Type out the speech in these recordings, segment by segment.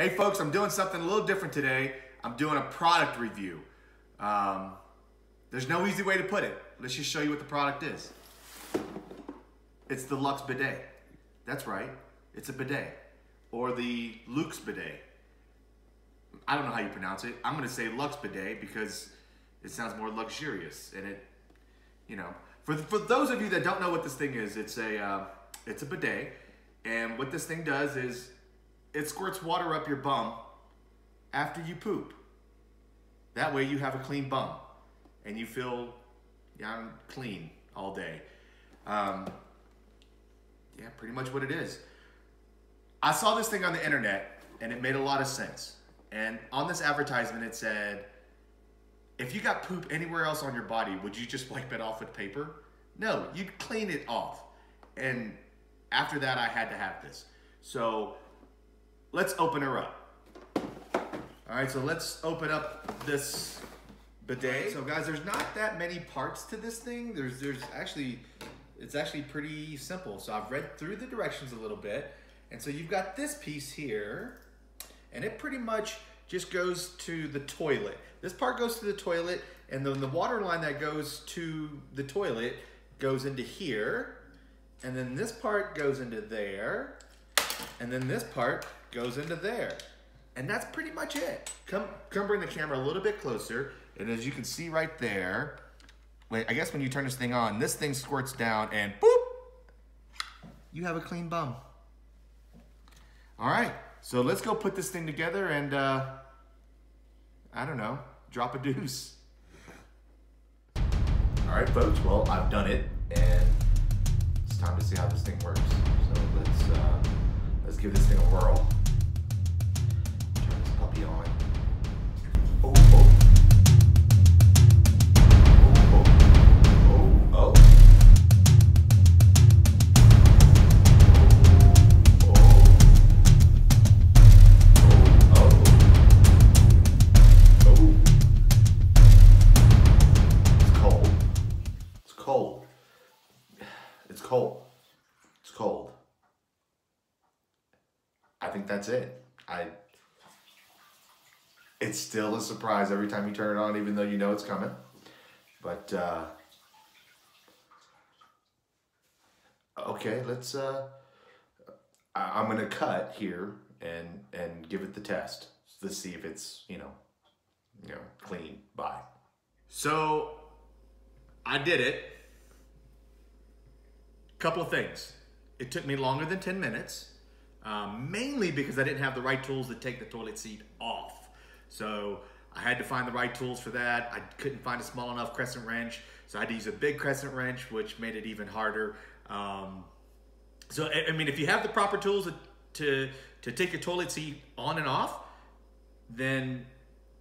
Hey folks, I'm doing something a little different today. I'm doing a product review. Um, there's no easy way to put it. Let's just show you what the product is. It's the Luxe Bidet. That's right, it's a bidet. Or the Luxe Bidet. I don't know how you pronounce it. I'm gonna say Luxe Bidet because it sounds more luxurious and it, you know. For, for those of you that don't know what this thing is, it's a, uh, it's a bidet. And what this thing does is it squirts water up your bum after you poop. That way you have a clean bum and you feel yeah, clean all day. Um, yeah, pretty much what it is. I saw this thing on the internet and it made a lot of sense. And on this advertisement, it said, if you got poop anywhere else on your body, would you just wipe it off with paper? No, you'd clean it off. And after that, I had to have this. So let's open her up. All right, so let's open up this bidet. So guys, there's not that many parts to this thing. There's, there's actually, it's actually pretty simple. So I've read through the directions a little bit. And so you've got this piece here, and it pretty much just goes to the toilet. This part goes to the toilet, and then the water line that goes to the toilet goes into here, and then this part goes into there, and then this part goes into there. And that's pretty much it. Come, come bring the camera a little bit closer, and as you can see right there, wait, I guess when you turn this thing on, this thing squirts down and boop, you have a clean bum. All right, so let's go put this thing together and, uh, I don't know, drop a deuce. All right, folks, well, I've done it, and it's time to see how this thing works. So let's, uh, let's give this thing a whirl. Oh. Oh, oh. It's cold. It's cold. It's cold. It's cold. I think that's it. I. It's still a surprise every time you turn it on, even though you know it's coming. But uh, okay, let's. Uh, I- I'm gonna cut here and and give it the test to see if it's you know, you know, clean. Bye. So I did it. Couple of things. It took me longer than 10 minutes, um, mainly because I didn't have the right tools to take the toilet seat off. So I had to find the right tools for that. I couldn't find a small enough crescent wrench, so I had to use a big crescent wrench, which made it even harder. Um, so, I mean, if you have the proper tools to, to, take your toilet seat on and off, then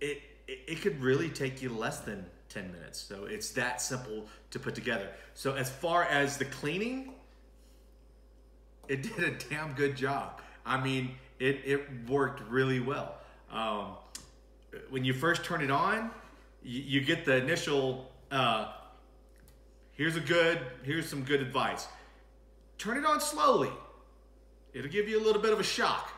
it, it, it could really take you less than 10 minutes. So it's that simple to put together. So as far as the cleaning, it did a damn good job. I mean, it, it worked really well. Um, when you first turn it on, you, you get the initial, uh, here's a good, here's some good advice. Turn it on slowly. It'll give you a little bit of a shock.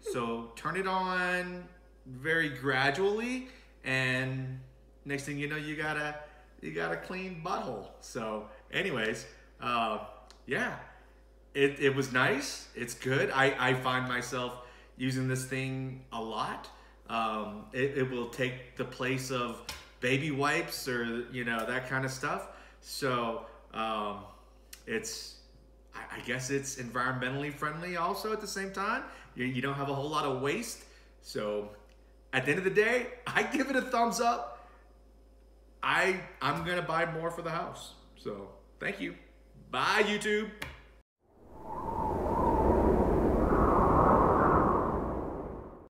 So turn it on very gradually and next thing you know you got a you got a clean butthole so anyways uh, yeah it, it was nice it's good I, I find myself using this thing a lot um, it, it will take the place of baby wipes or you know that kind of stuff so um, it's I, guess it's environmentally friendly also at the same time you, you don't have a whole lot of waste so at the end of the day, I give it a thumbs up. I I'm gonna buy more for the house. So thank you. Bye YouTube.